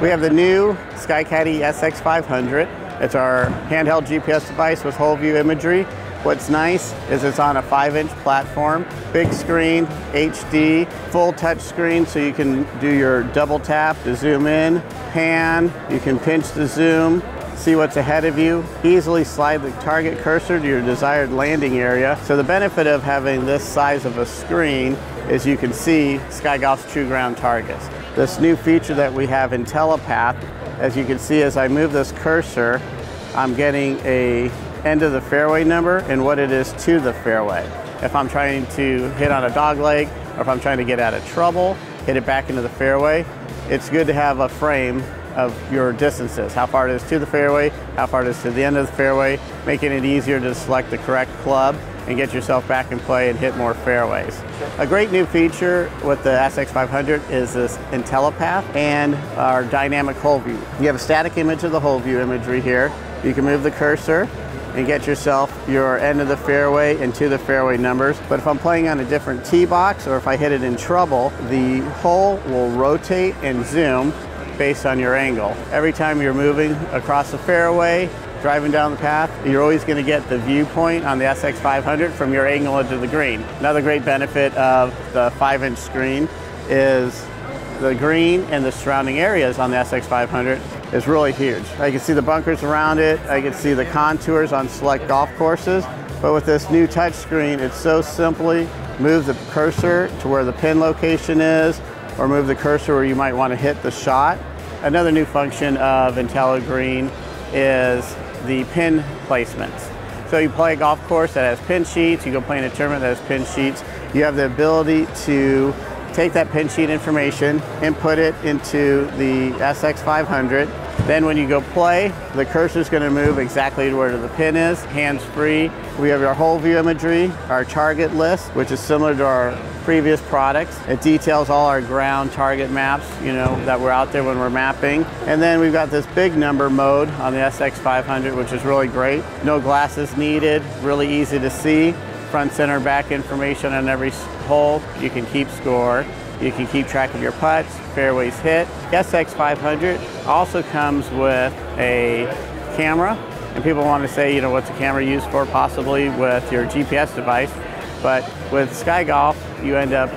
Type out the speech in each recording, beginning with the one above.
We have the new SkyCaddie SX500. It's our handheld GPS device with whole view imagery. What's nice is it's on a five inch platform, big screen, HD, full touch screen so you can do your double tap to zoom in, pan, you can pinch to zoom, see what's ahead of you, easily slide the target cursor to your desired landing area. So the benefit of having this size of a screen is you can see SkyGolf's true ground targets. This new feature that we have in IntelliPath, as you can see as I move this cursor, I'm getting a end of the fairway number and what it is to the fairway. If I'm trying to hit on a dog leg or if I'm trying to get out of trouble, hit it back into the fairway, it's good to have a frame of your distances, how far it is to the fairway, how far it is to the end of the fairway, making it easier to select the correct club and get yourself back in play and hit more fairways. A great new feature with the SX500 is this IntelliPath and our dynamic hole view. You have a static image of the hole view imagery here. You can move the cursor and get yourself your end of the fairway and to the fairway numbers. But if I'm playing on a different tee box or if I hit it in trouble, the hole will rotate and zoom based on your angle. Every time you're moving across the fairway, driving down the path, you're always going to get the viewpoint on the SX500 from your angle into the green. Another great benefit of the 5-inch screen is the green and the surrounding areas on the SX500 is really huge. I can see the bunkers around it, I can see the contours on select golf courses, but with this new touchscreen, it so simply moves the cursor to where the pin location is, or move the cursor where you might want to hit the shot. Another new function of IntelliGreen is the pin placements. So you play a golf course that has pin sheets, you go play in a tournament that has pin sheets, you have the ability to take that pin sheet information, input it into the SX500. Then when you go play, the cursor is going to move exactly to where the pin is, hands free. We have our whole view imagery, our target list, which is similar to our previous products. It details all our ground target maps, you know, that we're out there when we're mapping. And then we've got this big number mode on the SX500, which is really great. No glasses needed, really easy to see. Front, center, back information on every hole. You can keep score. You can keep track of your putts, fairways hit. SX500 also comes with a camera. And people want to say, you know, what's a camera used for possibly with your GPS device. But with SkyGolf, you end up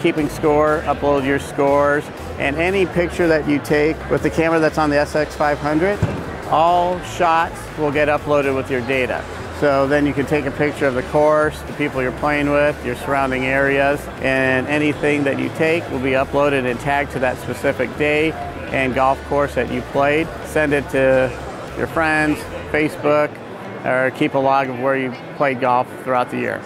keeping score, upload your scores, and any picture that you take with the camera that's on the SX500, all shots will get uploaded with your data. So then you can take a picture of the course, the people you're playing with, your surrounding areas, and anything that you take will be uploaded and tagged to that specific day and golf course that you played. Send it to your friends, Facebook, or keep a log of where you played golf throughout the year.